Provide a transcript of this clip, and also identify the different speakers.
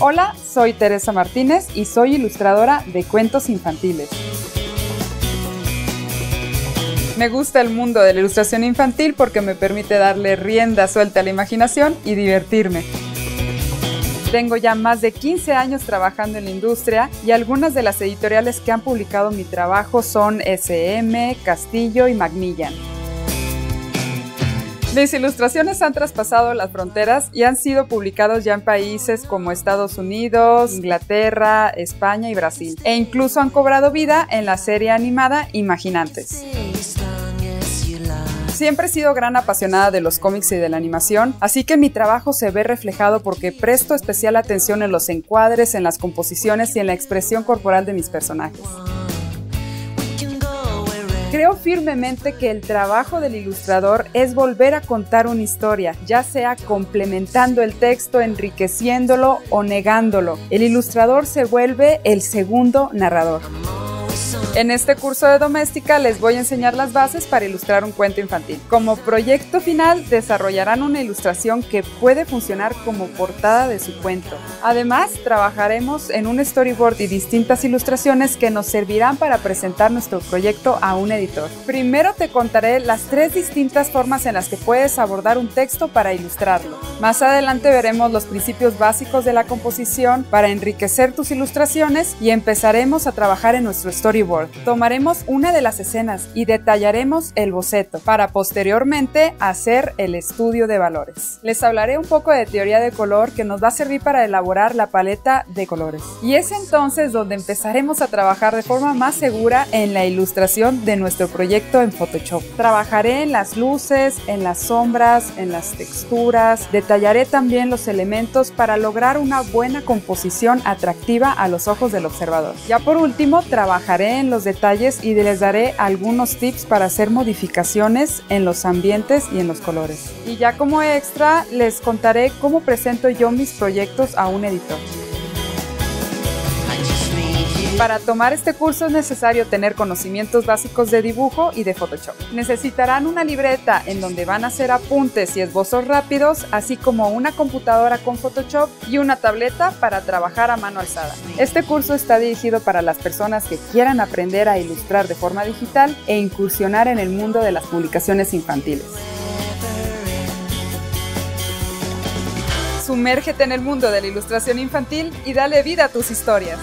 Speaker 1: Hola, soy Teresa Martínez y soy ilustradora de cuentos infantiles. Me gusta el mundo de la ilustración infantil porque me permite darle rienda suelta a la imaginación y divertirme. Tengo ya más de 15 años trabajando en la industria y algunas de las editoriales que han publicado mi trabajo son SM, Castillo y Macmillan. Mis ilustraciones han traspasado las fronteras y han sido publicados ya en países como Estados Unidos, Inglaterra, España y Brasil. E incluso han cobrado vida en la serie animada Imaginantes. Siempre he sido gran apasionada de los cómics y de la animación, así que mi trabajo se ve reflejado porque presto especial atención en los encuadres, en las composiciones y en la expresión corporal de mis personajes. Creo firmemente que el trabajo del ilustrador es volver a contar una historia, ya sea complementando el texto, enriqueciéndolo o negándolo. El ilustrador se vuelve el segundo narrador. En este curso de doméstica les voy a enseñar las bases para ilustrar un cuento infantil. Como proyecto final desarrollarán una ilustración que puede funcionar como portada de su cuento. Además, trabajaremos en un storyboard y distintas ilustraciones que nos servirán para presentar nuestro proyecto a un editor. Primero te contaré las tres distintas formas en las que puedes abordar un texto para ilustrarlo. Más adelante veremos los principios básicos de la composición para enriquecer tus ilustraciones y empezaremos a trabajar en nuestro storyboard Tomaremos una de las escenas y detallaremos el boceto para posteriormente hacer el estudio de valores. Les hablaré un poco de teoría de color que nos va a servir para elaborar la paleta de colores. Y es entonces donde empezaremos a trabajar de forma más segura en la ilustración de nuestro proyecto en Photoshop. Trabajaré en las luces, en las sombras, en las texturas, detallaré también los elementos para lograr una buena composición atractiva a los ojos del observador. Ya por último, trabajaré los detalles y les daré algunos tips para hacer modificaciones en los ambientes y en los colores. Y ya como extra les contaré cómo presento yo mis proyectos a un editor. Para tomar este curso es necesario tener conocimientos básicos de dibujo y de Photoshop. Necesitarán una libreta en donde van a hacer apuntes y esbozos rápidos, así como una computadora con Photoshop y una tableta para trabajar a mano alzada. Este curso está dirigido para las personas que quieran aprender a ilustrar de forma digital e incursionar en el mundo de las publicaciones infantiles. Sumérgete en el mundo de la ilustración infantil y dale vida a tus historias.